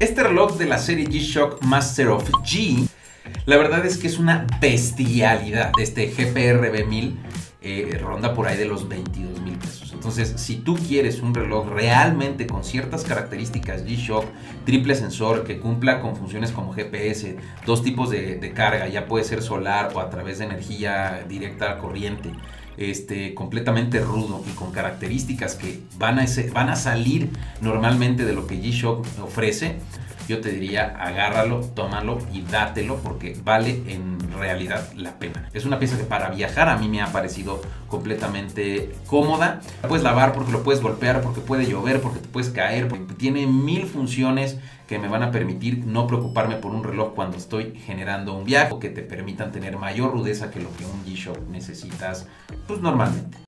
este reloj de la serie G-Shock Master of G, la verdad es que es una bestialidad. Este GPRB 1000 eh, ronda por ahí de los 22 mil pesos. Entonces, si tú quieres un reloj realmente con ciertas características G-Shock, triple sensor, que cumpla con funciones como GPS, dos tipos de, de carga, ya puede ser solar o a través de energía directa corriente, este, completamente rudo y con características que van a, van a salir normalmente de lo que G-Shock ofrece, yo te diría agárralo, tómalo y dátelo porque vale en realidad la pena. Es una pieza que para viajar a mí me ha parecido completamente cómoda. Puedes lavar porque lo puedes golpear, porque puede llover, porque te puedes caer, porque tiene mil funciones que me van a permitir no preocuparme por un reloj cuando estoy generando un viaje o que te permitan tener mayor rudeza que lo que un G-Shock necesitas pues normalmente.